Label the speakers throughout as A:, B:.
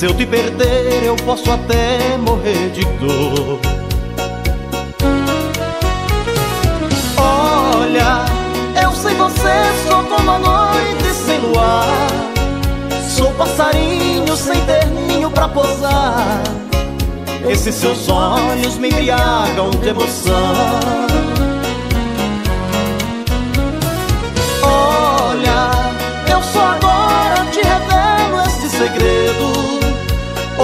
A: Se eu te perder, eu posso até morrer de dor. Olha, eu sei você, sou como a noite sem luar. Sou passarinho sem ter ninho pra posar. Esses seus olhos me embriagam de emoção.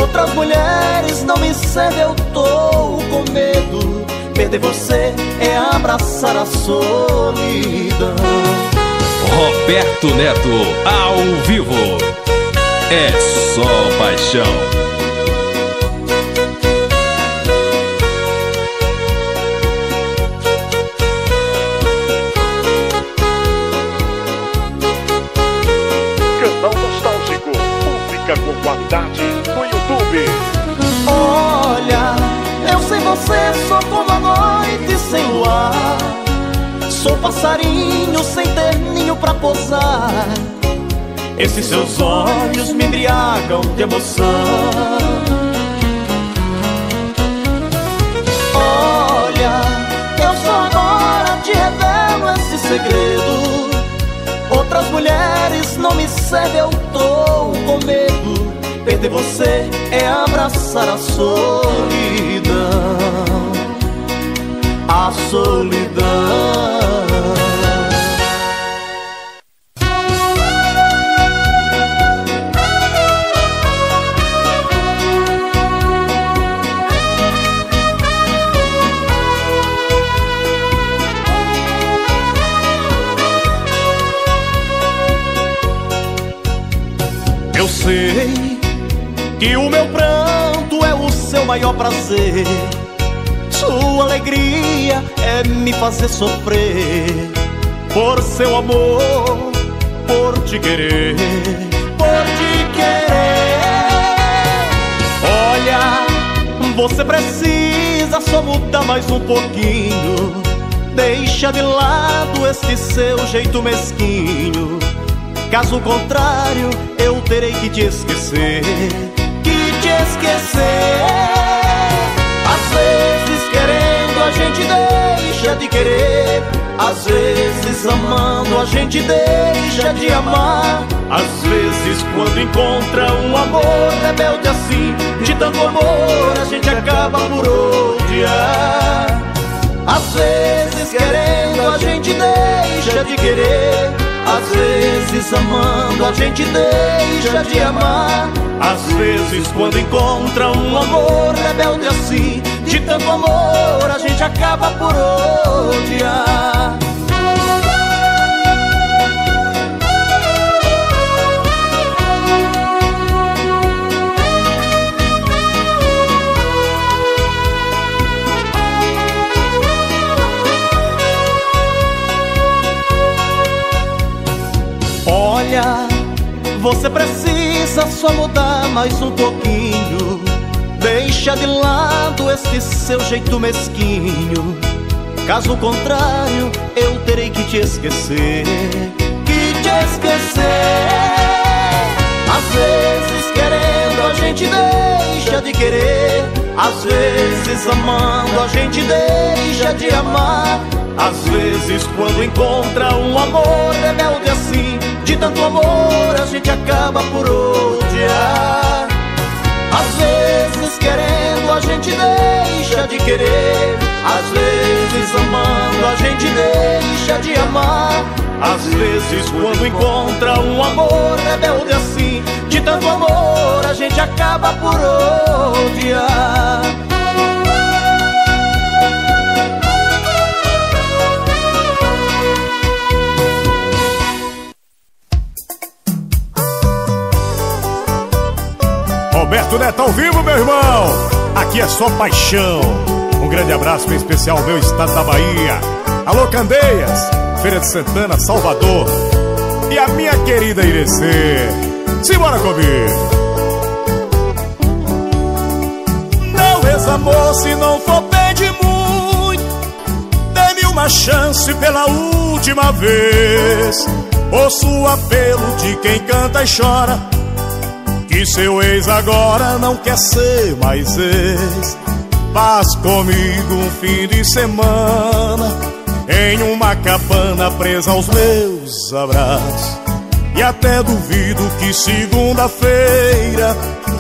A: Outras mulheres não me servem, eu tô com medo. Perder você é abraçar a solidão.
B: Roberto Neto, ao vivo. É só paixão.
A: Passarinho sem ter ninho pra posar. Esses seus olhos me embriagam de emoção. Olha, eu só agora te revelo esse segredo. Outras mulheres não me servem, eu tô com medo. Perder você é abraçar a solidão. A solidão. Que o meu pranto é o seu maior prazer. Sua alegria é me fazer sofrer. Por seu amor, por te querer, por te querer. Olha, você precisa só mudar mais um pouquinho. Deixa de lado esse seu jeito mesquinho. Caso contrário, eu terei que te esquecer. Esquecer. Às vezes, querendo, a gente deixa de querer. Às vezes, amando, a gente deixa de amar. Às vezes, quando encontra um amor rebelde assim, de tanto amor, a gente acaba por odiar. Às vezes, querendo, a gente deixa de querer. Às vezes amando a gente deixa de amar. Às vezes quando encontra um amor rebelde assim De tanto amor a gente acaba por odiar você precisa só mudar mais um pouquinho. Deixa de lado esse seu jeito mesquinho. Caso contrário, eu terei que te esquecer. Que te esquecer. Às vezes querendo a gente deixa de querer. Às vezes amando a gente deixa de amar. Às vezes quando encontra um amor rebelde assim De tanto amor a gente acaba por odiar. Às vezes querendo a gente deixa de querer. Às vezes amando a gente deixa de amar. Às vezes quando encontra um amor rebelde assim De tanto amor a gente acaba por odiar
C: Neto ao vivo, meu irmão. Aqui é só paixão. Um grande abraço bem especial ao meu estado da Bahia. Alô, Candeias. Feira de Santana, Salvador. E a minha querida Irecê. Simbora comigo.
A: Talvez amor, se não for pedir muito, dê-me uma chance pela última vez. Ouço o apelo de quem canta e chora. Que seu ex agora não quer ser mais ex. Paz comigo um fim de semana Em uma cabana presa aos meus abraços. E até duvido que segunda-feira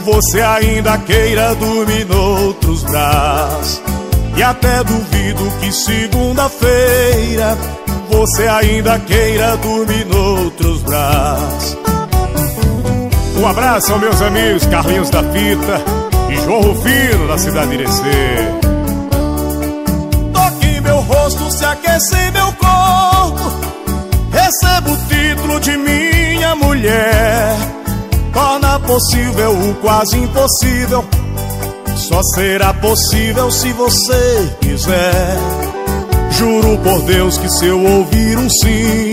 A: Você ainda queira dormir noutros braços. E até duvido que segunda-feira Você ainda queira dormir noutros braços
C: Um abraço aos meus amigos Carlinhos da Fita e João Rufino, da cidade de Irecê.
A: Toque meu rosto, se aquece meu corpo. Recebo o título de minha mulher. Torna possível o quase impossível. Só será possível se você quiser. Juro por Deus que se eu ouvir um sim,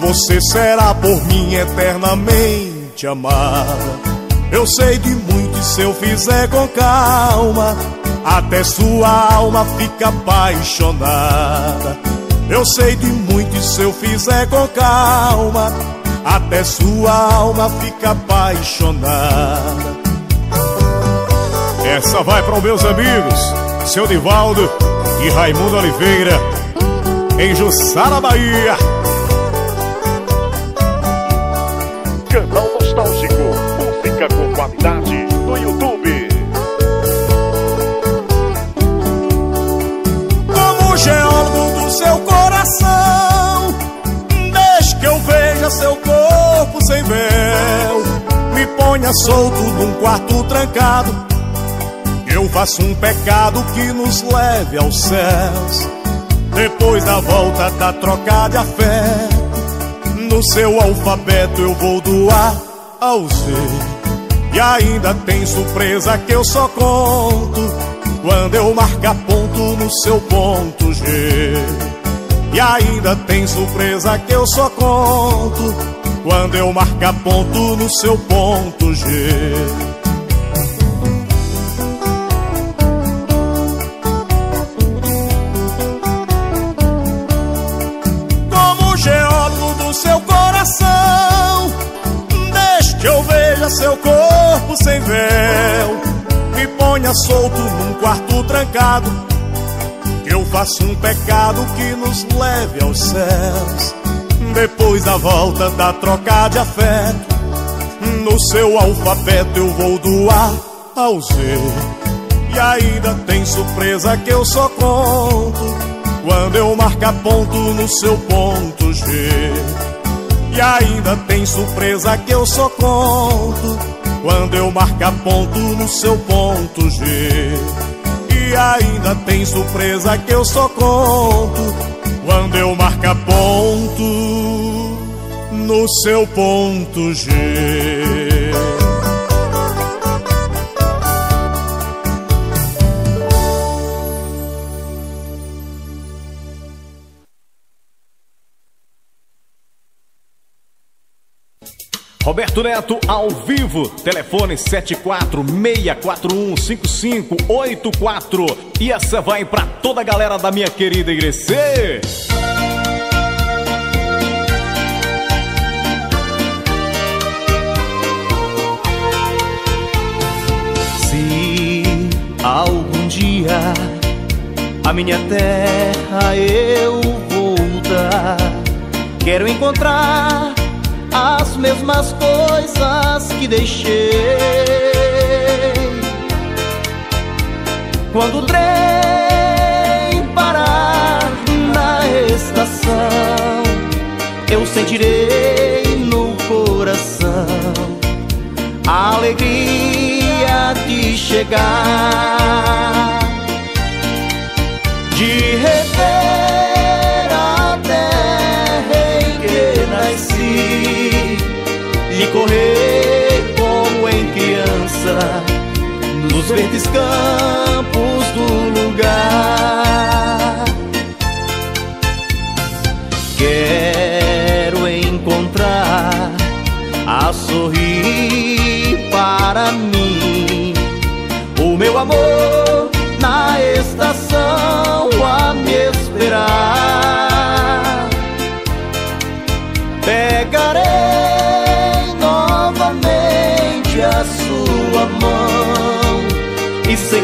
A: você será por mim eternamente amada. Eu sei de muito e se eu fizer com calma Até sua alma fica apaixonada. Eu sei de muito e se eu fizer com calma Até sua alma fica apaixonada.
C: Essa vai para os meus amigos Seu Divaldo e Raimundo Oliveira Em Jussara, Bahia
B: qualidade no YouTube.
A: Como geólogo do seu coração, deixe que eu veja seu corpo sem véu. Me ponha solto num quarto trancado. Eu faço um pecado que nos leve aos céus. Depois da volta da troca de afeto, no seu alfabeto eu vou doar ao Z. E ainda tem surpresa que eu só conto Quando eu marcar ponto no seu ponto G. E ainda tem surpresa que eu só conto Quando eu marcar ponto no seu ponto G. Seu coração Deixe que eu veja seu corpo corpo sem véu Me ponha solto num quarto trancado. Que eu faço um pecado que nos leve aos céus. Depois da volta da troca de afeto No seu alfabeto eu vou do A ao Z. E ainda tem surpresa que eu só conto Quando eu marcar ponto no seu ponto G. E ainda tem surpresa que eu só conto quando eu marcar ponto no seu ponto G. E ainda tem surpresa que eu só conto Quando eu marcar ponto no seu ponto G
B: Roberto Neto ao vivo, telefone 746415584 e essa vai para toda a galera da minha querida Igrecer.
A: Se algum dia a minha terra eu voltar, quero encontrar as mesmas coisas que deixei. Quando o trem parar na estação, eu sentirei no coração a alegria de chegar. De rever de correr como em criança nos verdes campos do lugar.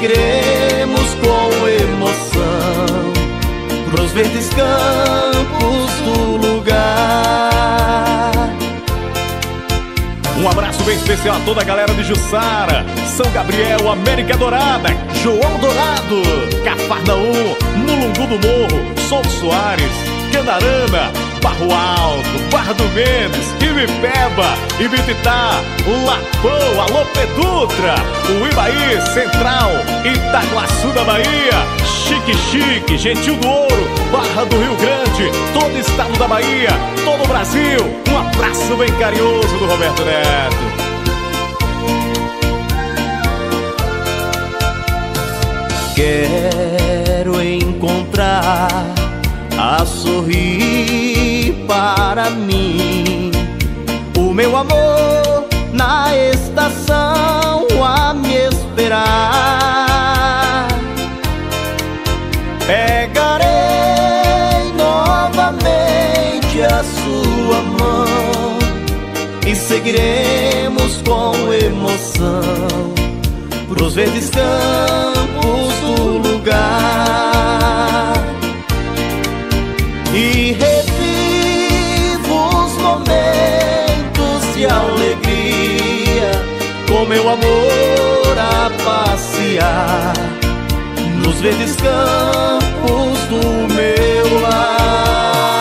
A: Seguiremos com emoção pros verdes campos do lugar.
B: Um abraço bem especial a toda a galera de Jussara, São Gabriel, América Dourada, João Dourado, Cafarnaum, Mulungu do Morro, Sol Soares, Canarana, Barro Alto, Barra do Mendes, Ibipeba, Ibititá, Lapão, Alô Pedutra, Uibaí, Central, Itaguaçu da Bahia, Chique Chique, Gentil do Ouro, Barra do Rio Grande, todo o estado da Bahia, todo o Brasil. Um abraço bem carinhoso do Roberto Neto.
A: Quero encontrar a sorrir para mim. O meu amor na estação a me esperar. Pegarei novamente a sua mão e seguiremos com emoção pros verdes campos do lugar amor a passear nos verdes campos do meu lar.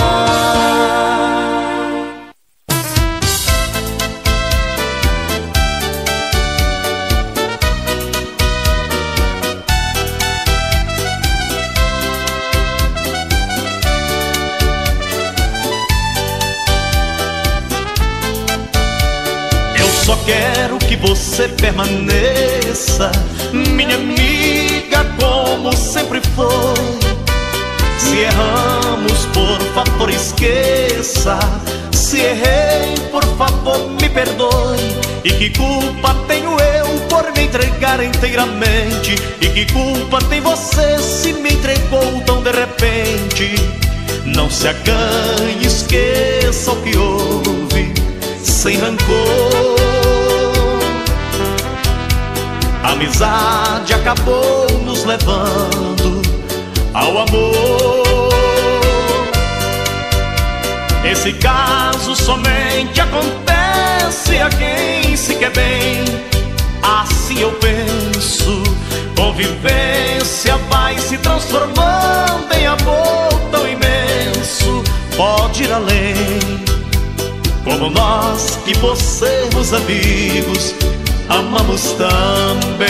A: Você permaneça, minha amiga, como sempre foi. Se erramos, por favor, esqueça. Se errei, por favor, me perdoe. E que culpa tenho eu por me entregar inteiramente? E que culpa tem você se me entregou tão de repente? Não se acanhe, esqueça o que houve, sem rancor. A amizade acabou nos levando ao amor. Esse caso somente acontece a quem se quer bem. Assim eu penso. Convivência vai se transformando em amor tão imenso. Pode ir além. Como nós que possamos amigos amamos também.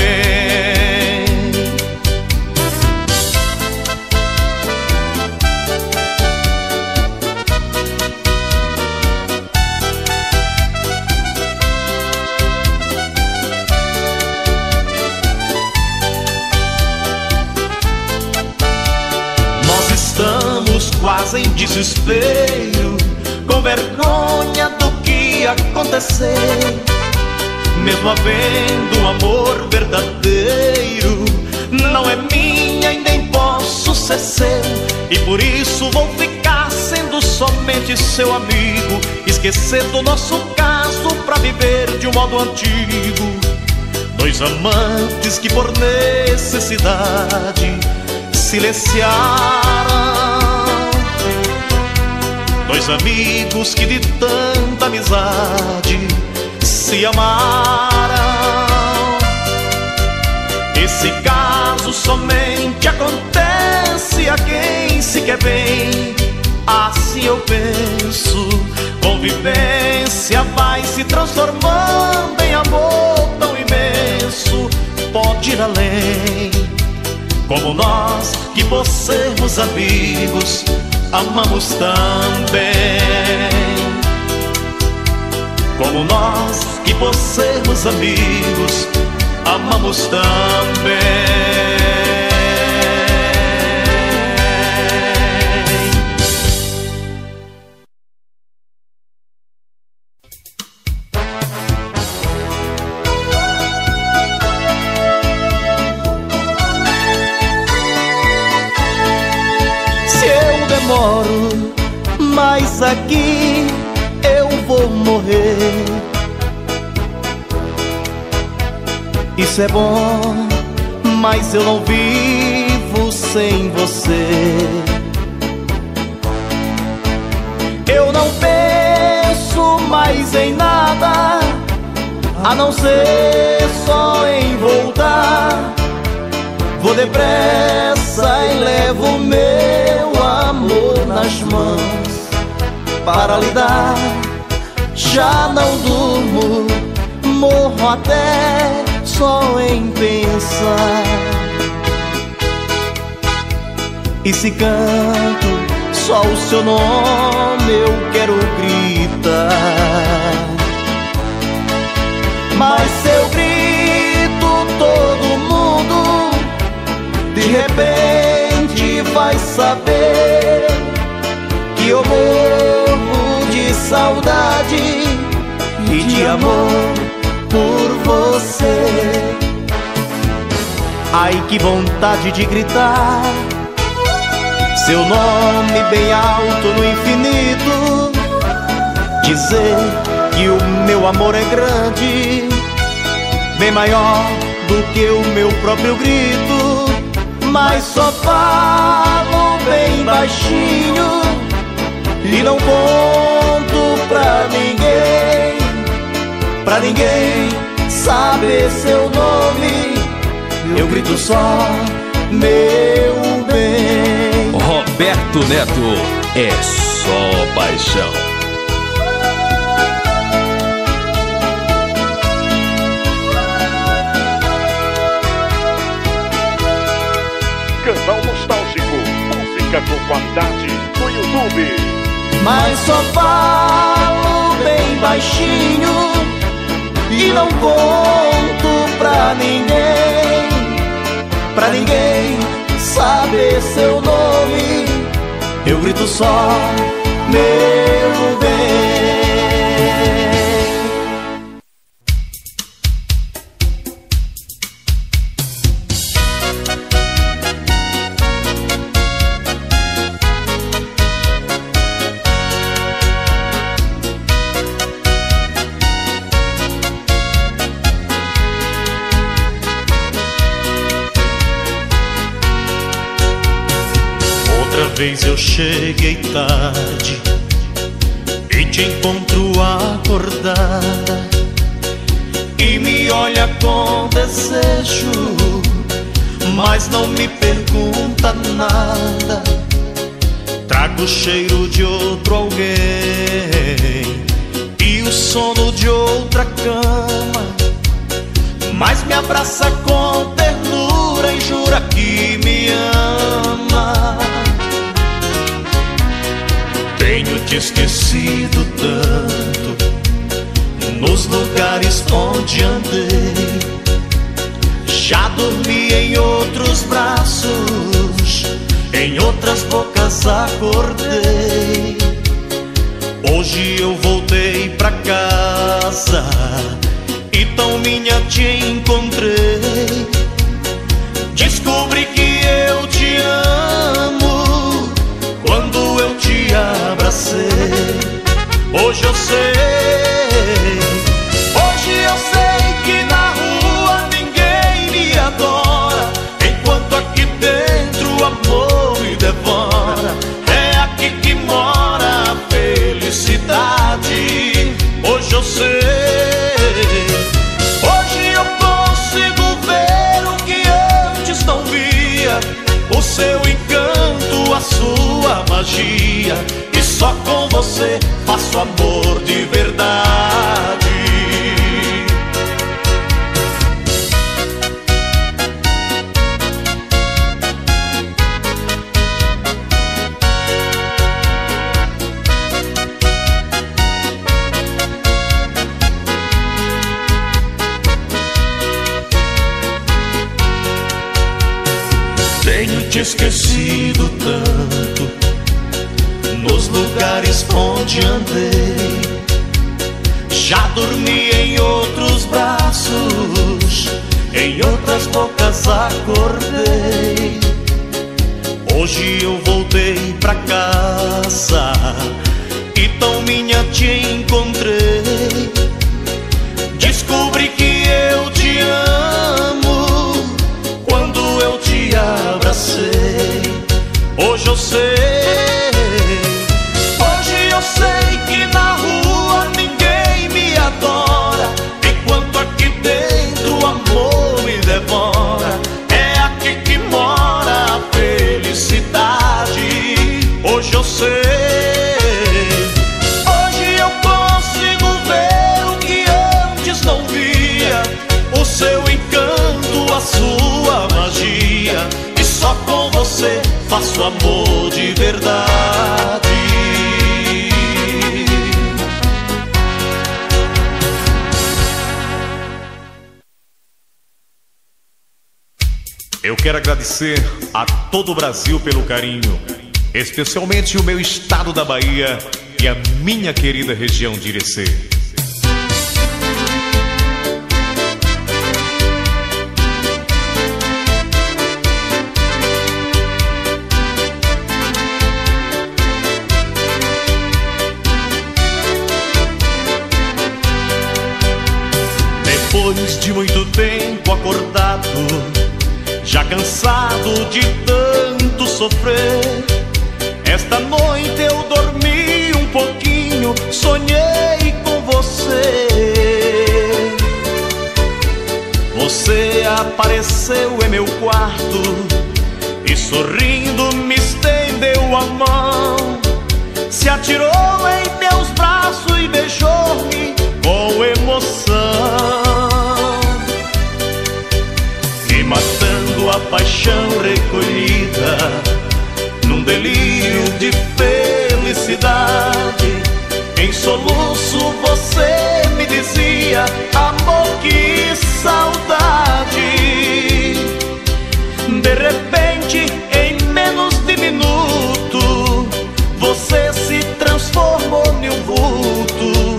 A: Nós estamos quase em desespero, com vergonha do que aconteceu mesmo havendo um amor verdadeiro, não é minha e nem posso ser seu, e por isso vou ficar sendo somente seu amigo, esquecer do nosso caso pra viver de um modo antigo. Dois amantes que por necessidade silenciaram, dois amigos que de tanta amizade se amaram. Esse caso somente acontece a quem se quer bem. Assim eu penso. Convivência vai se transformando em amor tão imenso. Pode ir além. Como nós que possamos amigos, amamos também como nós que por sermos amigos amamos também. Se eu demoro mais aqui É bom, mas eu não vivo sem você. Eu não penso mais em nada, a não ser só em voltar. Vou depressa e levo meu amor nas mãos para lhe dar. Já não durmo, morro até só em pensar. E se canto só o seu nome, eu quero gritar. Mas se eu grito, todo mundo de repente vai saber que eu morro de saudade e de amor por você. Ai, que vontade de gritar seu nome bem alto no infinito. Dizer que o meu amor é grande, bem maior do que o meu próprio grito. Mas só falo bem baixinho e não conto pra ninguém pra ninguém saber seu nome. Eu grito só, meu bem.
B: Roberto Neto é só paixão.
C: Canal Nostálgico, música com qualidade no YouTube.
A: Mas só falo bem baixinho e não conto pra ninguém, pra ninguém saber seu nome. Eu grito só, meu bem. Vez eu cheguei tarde e te encontro acordada e me olha com desejo, mas não me pergunta nada. Trago o cheiro de outro alguém e o sono de outra cama, mas me abraça com ternura e jura que me ama. Tenho te esquecido tanto nos lugares onde andei. Já dormi em outros braços, em outras bocas acordei. Hoje eu voltei pra casa e tão minha te encontrei. Descobri que eu te amo Hoje eu sei, hoje eu sei que na rua ninguém me adora, enquanto aqui dentro o amor me devora. É aqui que mora a felicidade. Hoje eu sei, hoje eu consigo ver o que antes não via, o seu encanto, a sua magia. Só com você faço amor de verdade. Tenho te esquecido lugares onde andei. Já dormi em outros braços, em outras bocas acordei. Hoje eu voltei pra casa Então, minha, te encontrei. Descobri que eu te amo quando eu te abracei. Hoje eu sei. Faço amor de verdade.
B: Eu quero agradecer a todo o Brasil pelo carinho, especialmente o meu estado da Bahia e a minha querida região de Irecê.
A: Acordado, já cansado de tanto sofrer, esta noite eu dormi um pouquinho, sonhei com você. Você apareceu em meu quarto e sorrindo me estendeu a mão, se atirou em paixão recolhida num delírio de felicidade. Em soluço você me dizia: Amor, que saudade. De repente, em menos de minuto, você se transformou em um vulto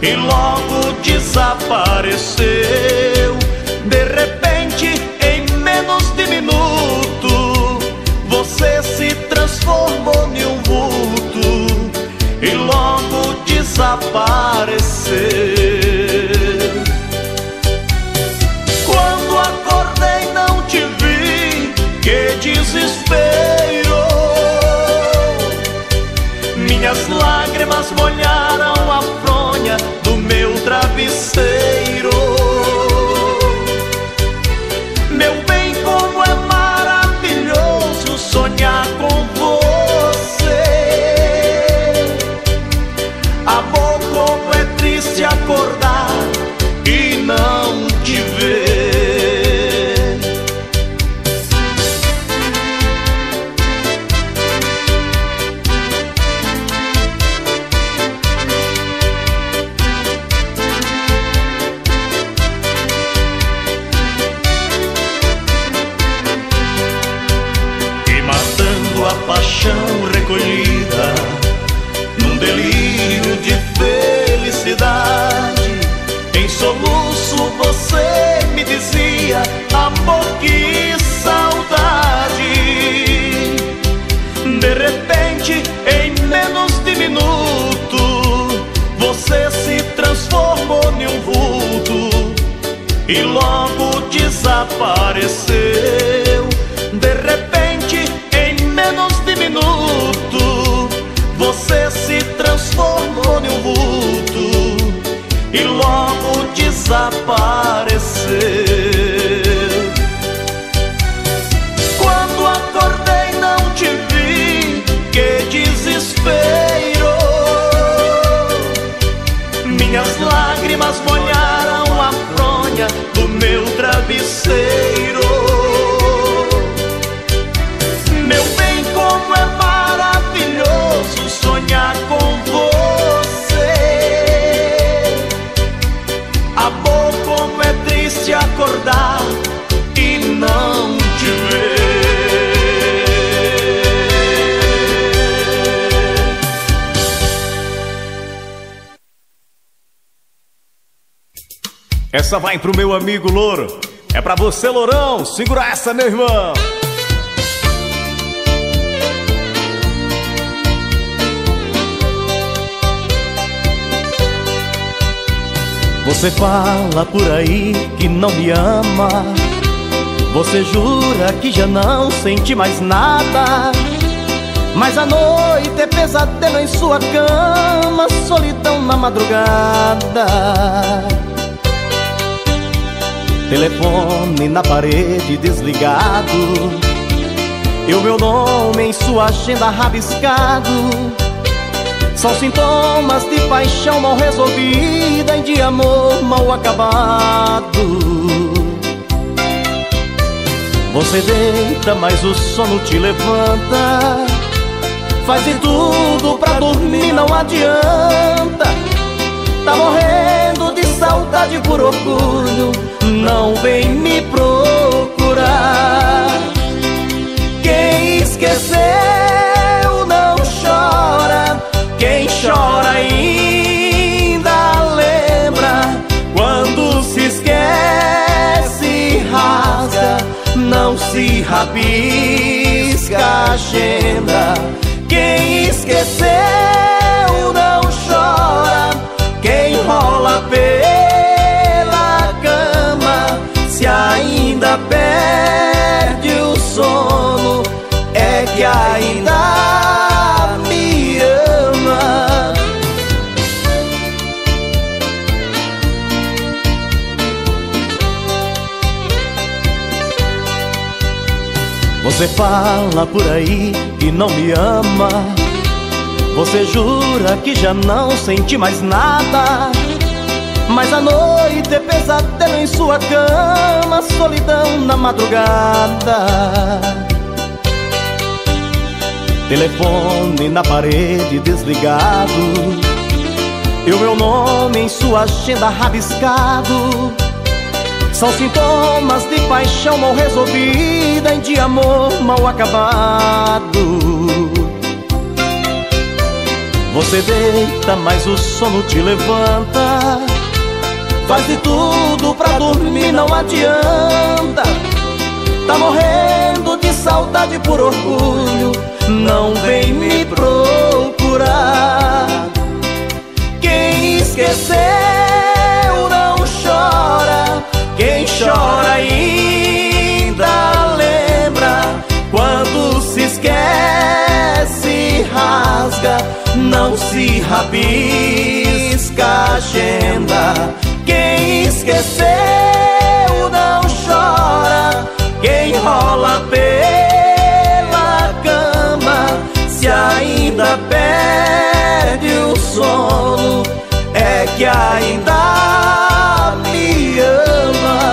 A: e logo desapareceu.
B: Yes, love. amigo louro. É pra você, lourão. Segura essa, meu irmão.
A: Você fala por aí que não me ama. Você jura que já não sente mais nada. Mas a noite é pesadelo em sua cama, solidão na madrugada. Telefone na parede desligado. E o meu nome em sua agenda rabiscado. São sintomas de paixão mal resolvida e de amor mal acabado. Você deita, mas o sono te levanta. Faz de tudo pra dormir, não adianta. Tá morrendo saudade por orgulho, não vem me procurar. Quem esqueceu não chora quem chora ainda lembra Quando se esquece rasga Não se rabisca a agenda perde o sono É que ainda Você fala por aí que não me ama. Você jura que já não sente mais nada. Mas a noite pesadelo em sua cama, solidão na madrugada. Telefone na parede desligado. E o meu nome em sua agenda rabiscado. São sintomas de paixão mal resolvida e de amor mal acabado. Você deita, mas o sono te levanta. Faz de tudo pra dormir, não adianta. Tá morrendo de saudade por orgulho, não vem me procurar. Quem esqueceu não chora. Quem chora ainda lembra. Quando se esquece rasga. Não se rabisca a agenda esqueceu não chora Quem rola pela cama Se ainda perde o sono É que ainda me ama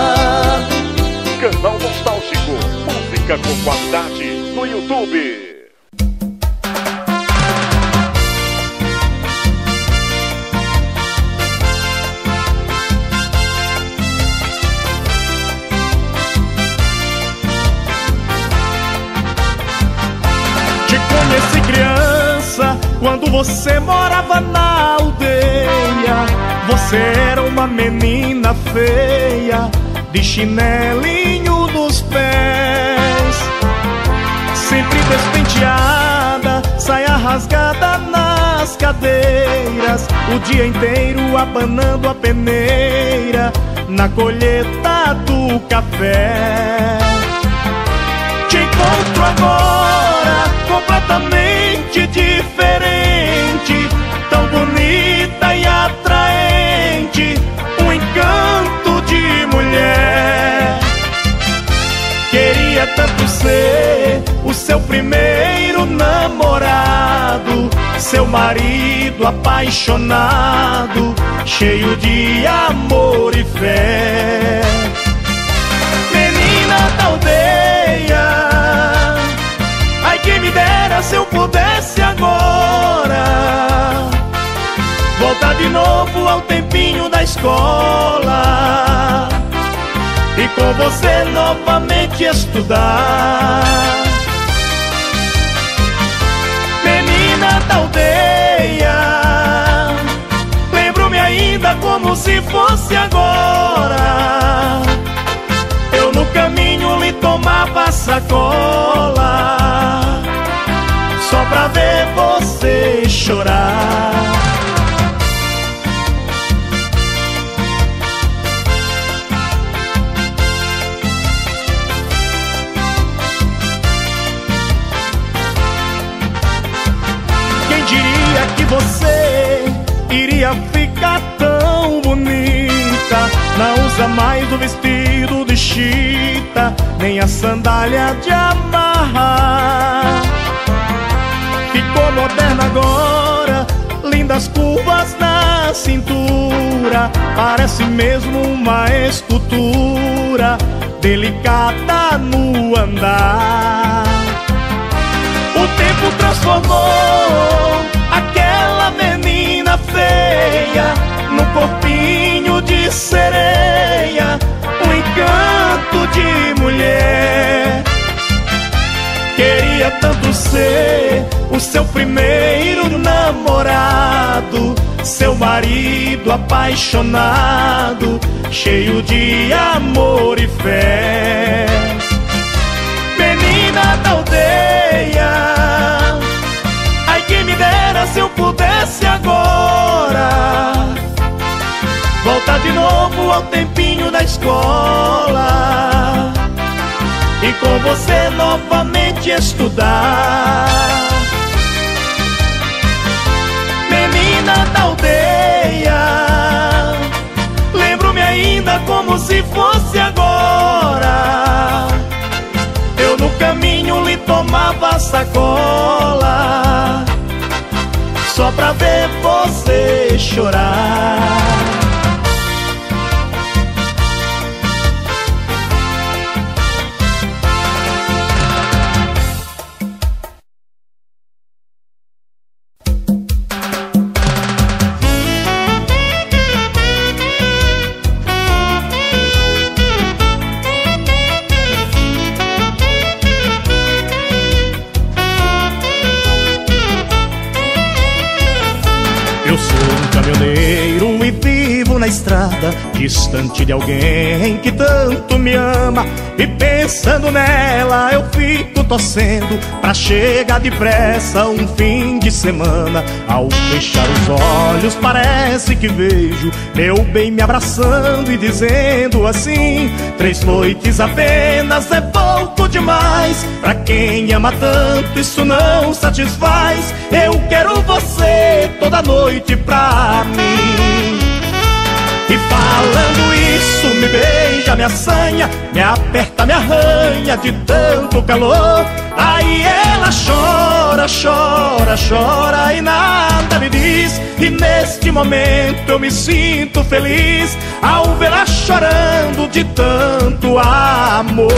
B: Canal Nostálgico, música com qualidade no YouTube.
C: Você morava na aldeia. Você era uma menina feia de chinelinho nos pés, sempre despenteada, saia rasgada nas cadeiras, o dia inteiro abanando a peneira na colheita do café. Te encontro agora completamente diferente, tão bonita e atraente, um encanto de mulher. Queria tanto ser o seu primeiro namorado, seu marido apaixonado, cheio de amor e fé. Menina da se eu pudesse agora Voltar de novo ao tempinho da escola E com você novamente estudar. Menina da aldeia Lembro-me ainda como se fosse agora. Eu no caminho lhe tomava sacola só pra ver você chorar.
A: Quem diria que você iria ficar tão bonita? Não usa mais o vestido de chita, nem a sandália de lindas curvas na cintura. Parece mesmo uma escultura, delicada no andar. O tempo transformou aquela menina feia no corpinho de sereia, um encanto de mulher. Queria tanto ser o seu primeiro namorado, seu marido apaixonado, cheio de amor e fé. Menina da aldeia me dera se eu pudesse agora Voltar de novo ao tempinho da escola E com você novamente estudar como se fosse agora Eu no caminho lhe tomava sacola só pra ver você chorar. Distante de alguém que tanto me ama. E pensando nela, eu fico torcendo pra chegar depressa um fim de semana. Ao fechar os olhos, parece que vejo meu bem me abraçando e dizendo assim: Três noites apenas é pouco demais. Pra quem ama tanto, isso não satisfaz. Eu quero você toda noite pra mim. E falando isso, me beija, me assanha, me aperta, me arranha de tanto calor. Aí ela chora, chora, chora e nada me diz. E neste momento eu me sinto feliz ao vê-la chorando de tanto amor.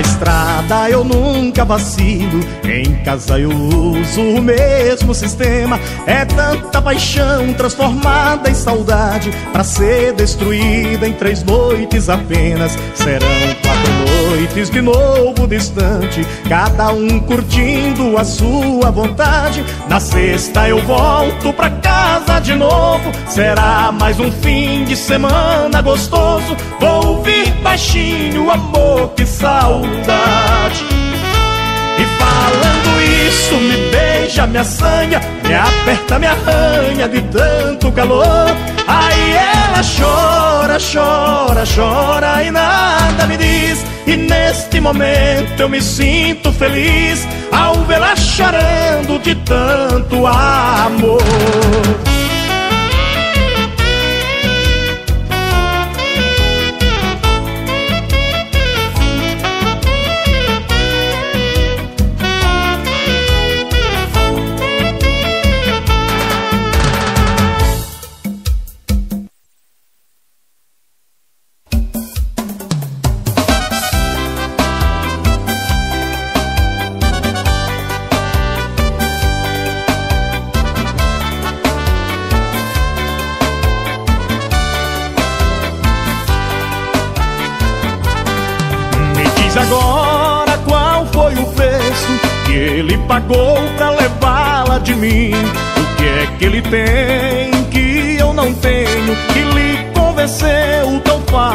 A: Da estrada eu nunca vacilo. Em casa eu uso o mesmo sistema. É tanta paixão transformada em saudade para ser destruída em três noites apenas. Serão quatro noites de novo distante, cada um curtindo a sua vontade. Na sexta eu volto pra casa de novo. Será mais um fim de semana gostoso. Vou ouvir baixinho, amor, que saudade. E falando isso, me beija, me assanha, me aperta, me arranha de tanto calor. Aí ela chora, chora, chora e nada me diz. E neste momento eu me sinto feliz ao vê-la chorando de tanto amor.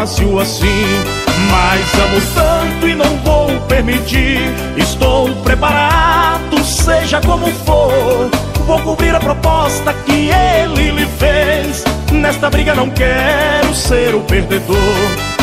A: Fácil assim. Mas amo tanto e não vou permitir. Estou preparado, seja como for. Vou cobrir a proposta que ele lhe fez. Nesta briga não quero ser o perdedor.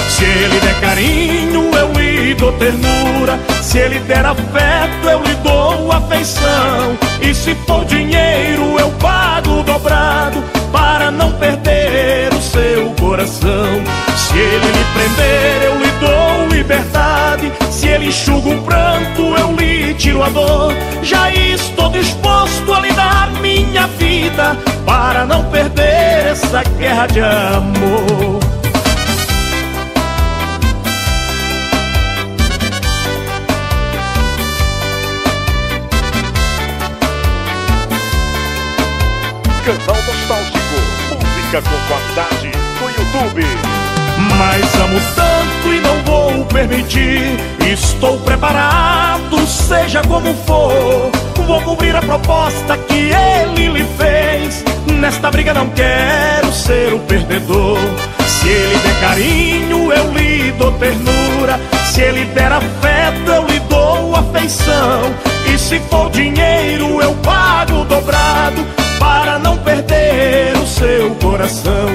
A: Se ele der carinho, eu lhe dou ternura. Se ele der afeto, eu lhe dou afeição. E se for dinheiro, eu pago dobrado para não perder o seu coração. Se ele lhe prender, eu lhe dou liberdade. Se ele enxuga um pranto, eu lhe tiro a dor. Já estou disposto a lhe dar minha vida para não perder essa guerra de amor.
D: Canal Nostálgico, música com qualidade no YouTube.
A: Mas amo tanto e não vou permitir. Estou preparado, seja como for. Vou cumprir a proposta que ele lhe fez. Nesta briga não quero ser o perdedor. Se ele der carinho, eu lhe dou ternura. Se ele der afeto, eu lhe dou afeição. E se for dinheiro, eu pago dobrado para não perder o seu coração.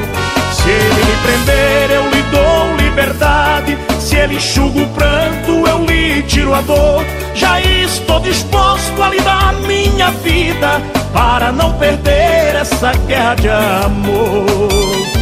A: Se ele me prender, eu lhe dou liberdade. Se ele enxuga o pranto, eu lhe tiro a dor. Já estou disposto a lhe dar minha vida para não perder essa guerra de amor.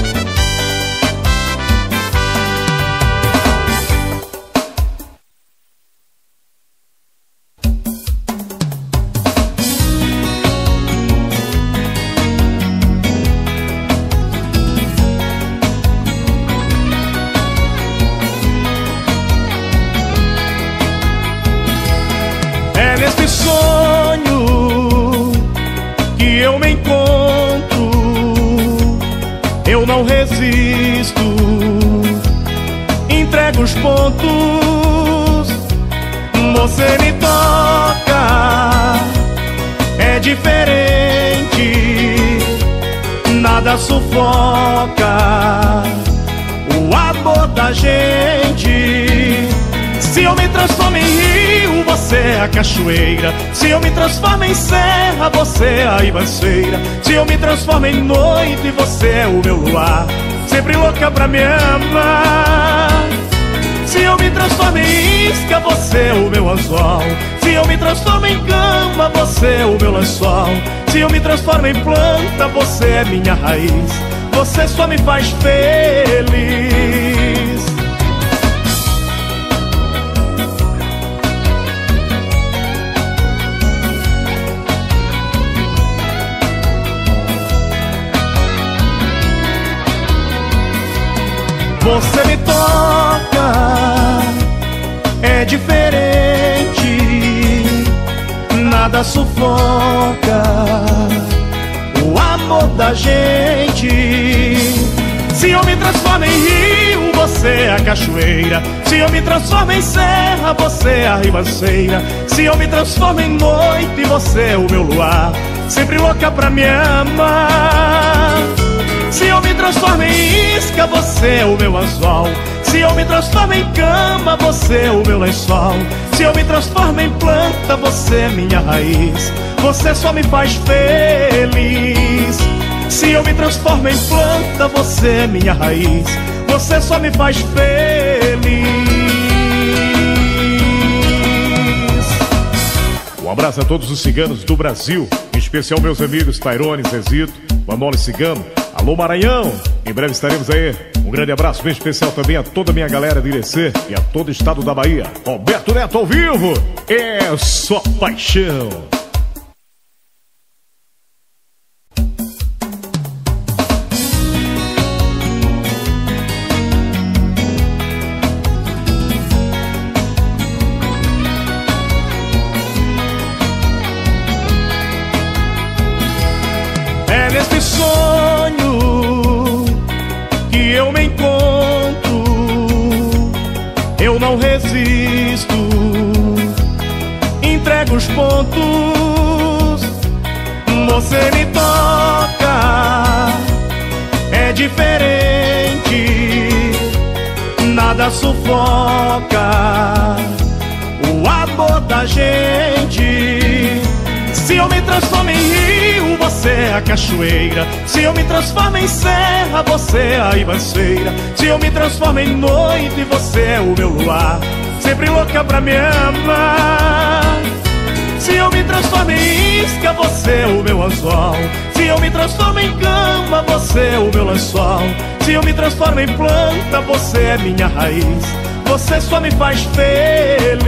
A: Você é a cachoeira. Se eu me transformo em serra, você é a ribanceira. Se eu me transformo em noite, você é o meu luar. Sempre louca pra me amar. Se eu me transformo em isca, você é o meu anzol. Se eu me transformo em cama, você é o meu lençol. Se eu me transformo em planta, você é minha raiz. Você só me faz feliz. Você me toca, é diferente, nada sufoca o amor da gente. Se eu me transformo em rio, você é a cachoeira. Se eu me transformo em serra, você é a ribanceira. Se eu me transformo em noite, você é o meu luar. Sempre louca pra me amar. Se eu me transformo em isca, você é o meu anzol. Se eu me transformo em cama, você é o meu lençol. Se eu me transformo em planta, você é minha raiz. Você só me faz feliz. Se eu me transformo em planta, você é minha raiz. Você só me faz feliz.
E: Abraço a todos os ciganos do Brasil, em especial meus amigos Tairone, Zezito, Manolo Cigano, Alô Maranhão, em breve estaremos aí. Um grande abraço bem especial também a toda a minha galera de Irecê e a todo o estado da Bahia. Roberto Neto ao vivo, é só paixão.
A: Diferente, nada sufoca o amor da gente. Se eu me transformo em rio, você
F: é a cachoeira. Se eu me transformo em serra, você é a ribanceira. Se eu me transformo em noite, você é o meu luar. Sempre louca pra me amar. Se eu me transformo em isca, você é o meu anzol. Se eu me transformo em cama, você é o meu lençol. Se eu me transformo em planta, você é minha raiz. Você só me faz feliz.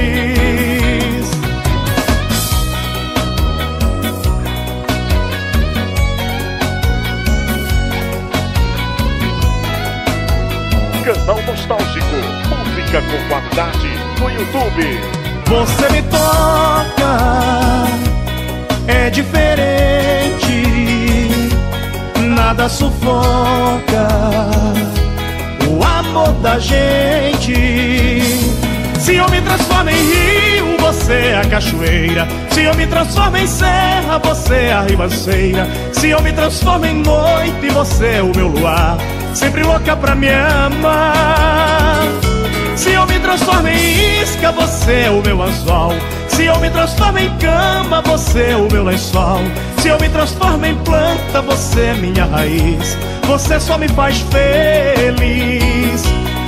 C: Canal Nostálgico, música com qualidade no YouTube.
F: Você me toca, é diferente, nada sufoca o amor da gente. Se eu me transformo em rio, você é a cachoeira. Se eu me transformo em serra, você é a ribanceira. Se eu me transformo em noite, você é o meu luar sempre louca pra me amar. Se eu me transformo em isca, você é o meu anzol. Se eu me transformo em cama, você é o meu lençol. Se eu me transformo em planta, você é minha raiz. Você só me faz feliz.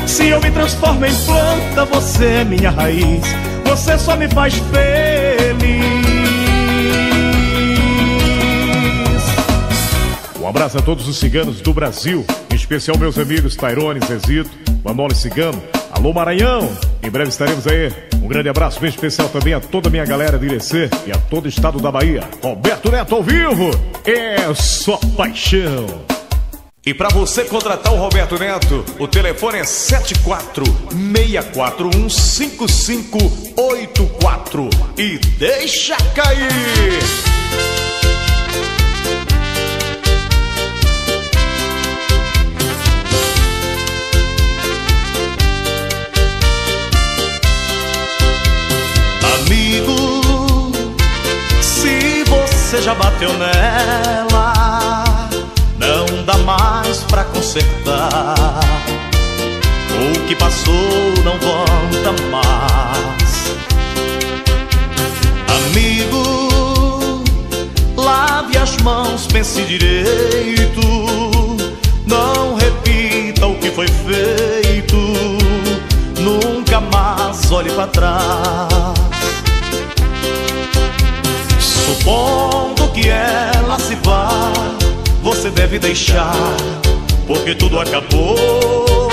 F: Se eu me transformo em planta, você é minha raiz. Você só me faz feliz.
C: Um abraço a todos os ciganos do Brasil, em especial meus amigos Tairone, Zezito, Manolo Cigano. Alô Maranhão! Em breve estaremos aí. Um grande abraço bem especial também a toda a minha galera de Irecê e a todo o estado da Bahia. Roberto Neto ao vivo! É só paixão!
B: E para você contratar o Roberto Neto, o telefone é 746415584 e deixa cair!
A: Você já bateu nela, não dá mais pra consertar. O que passou não volta mais. Amigo, lave as mãos, pense direito. Não repita o que foi feito. Nunca mais olhe para trás. Supondo que ela se vá, você deve deixar, porque tudo acabou.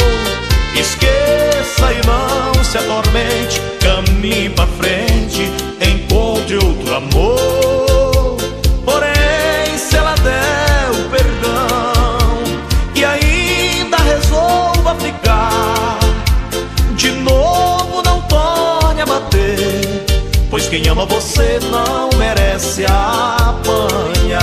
A: Esqueça e não se atormente, caminhe pra frente, encontre outro amor. Porém, se ela der quem ama você não se apanhar.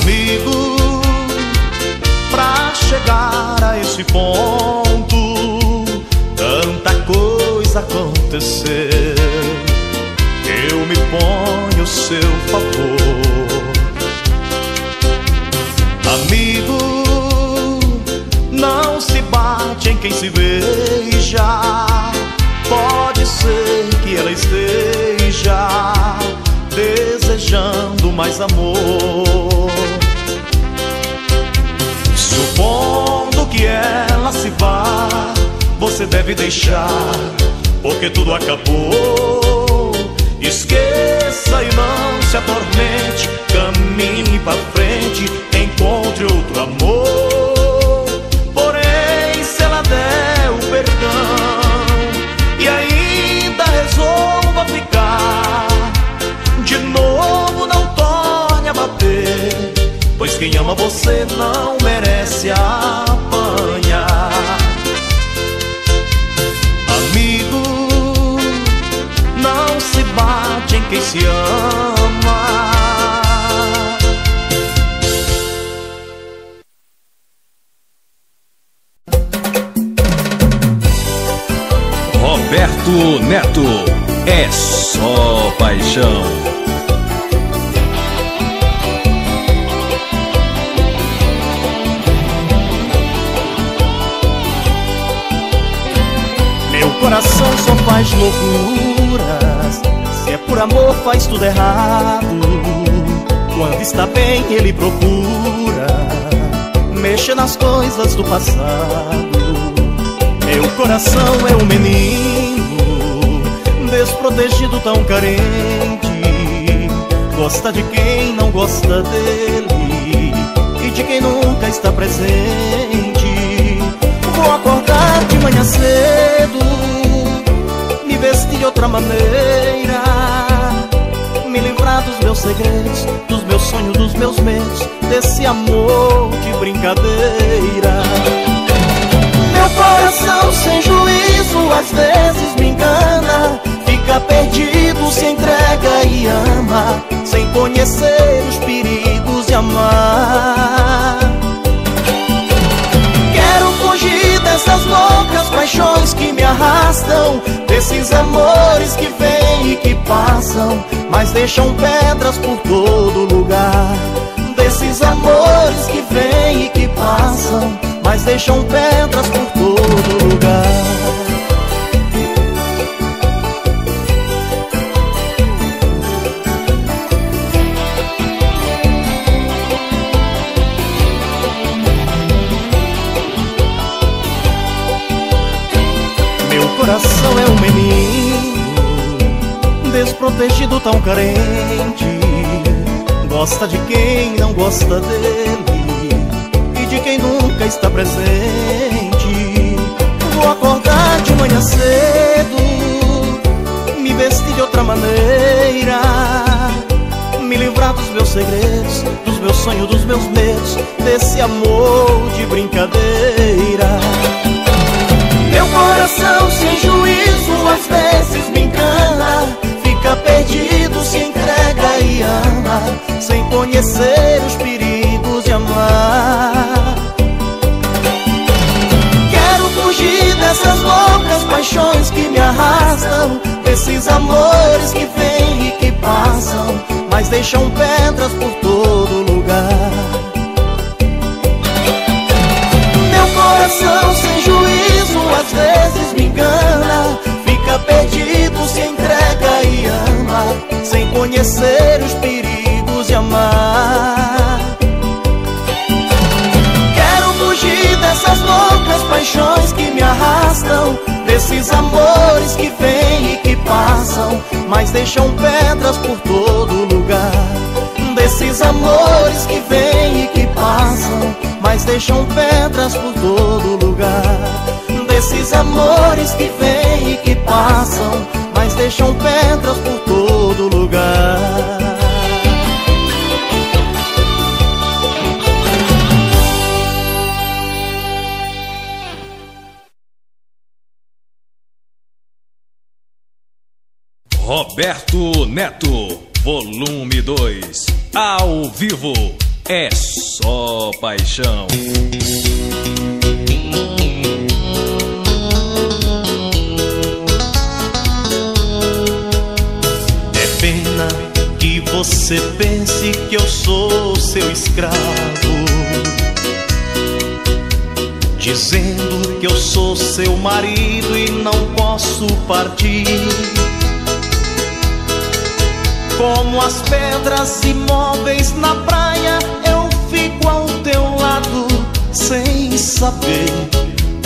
A: Amigo, pra chegar a esse ponto, tanta coisa aconteceu. Quem se veja. Pode ser que ela esteja desejando mais amor. Supondo que ela se vá, você deve deixar, porque tudo acabou. Esqueça e não se atormente, caminhe pra frente, encontre outro amor. Quem ama você não merece apanhar. bate em quem se ama.
B: Roberto Neto é só paixão.
A: Faz loucuras. Se é por amor, faz tudo errado. Quando está bem, ele procura mexer nas coisas do passado. Meu coração é um menino desprotegido, tão carente. Gosta de quem não gosta dele e de quem nunca está presente. Vou acordar de manhã cedo, vestir de outra maneira, me livrar dos meus segredos, dos meus sonhos, dos meus medos, desse amor de brincadeira. Meu coração sem juízo às vezes me engana, fica perdido, se entrega e ama, sem conhecer os perigos de amar. dessas loucas paixões que me arrastam, desses amores que vêm e que passam, mas deixam pedras por todo lugar. Desses amores que vêm e que passam, mas deixam pedras por todo lugar. Coração é um menino Desprotegido, tão carente. Gosta de quem não gosta dele E de quem nunca está presente. Vou acordar de manhã cedo Me vestir de outra maneira Me livrar dos meus segredos Dos meus sonhos, dos meus medos Desse amor de brincadeira coração sem juízo às vezes me engana. Fica perdido, se entrega e ama Sem conhecer os perigos de amar. Quero fugir dessas loucas paixões que me arrastam Desses amores que vêm e que passam Mas deixam pedras por todo lugar. Meu coração sem Sem conhecer os perigos de amar. Quero fugir dessas loucas paixões que me arrastam Desses amores que vêm e que passam Mas deixam pedras por todo lugar. Desses amores que vêm e que passam Mas deixam pedras por todo lugar. Desses amores que vêm e que passam, mas deixam pedras por todo lugar.
B: Roberto Neto, volume 2, ao vivo, é só paixão.
A: Seu marido e não posso partir. Como as pedras imóveis na praia, eu fico ao teu lado sem saber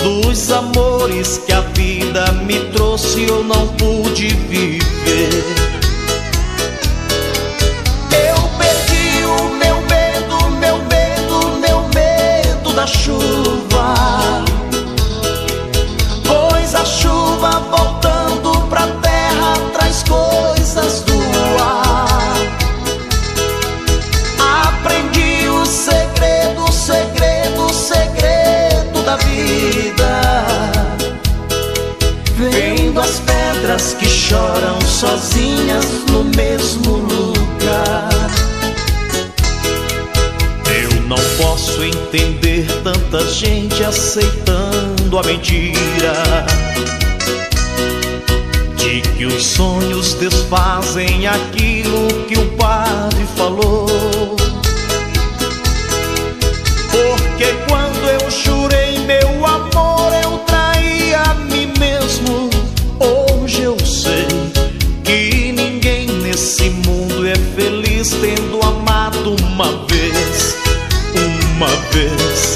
A: dos amores que a vida me trouxe, eu não pude viver. Choram sozinhas no mesmo lugar. Eu não posso entender tanta gente aceitando a mentira de que os sonhos desfazem aquilo que o padre falou. uma vez.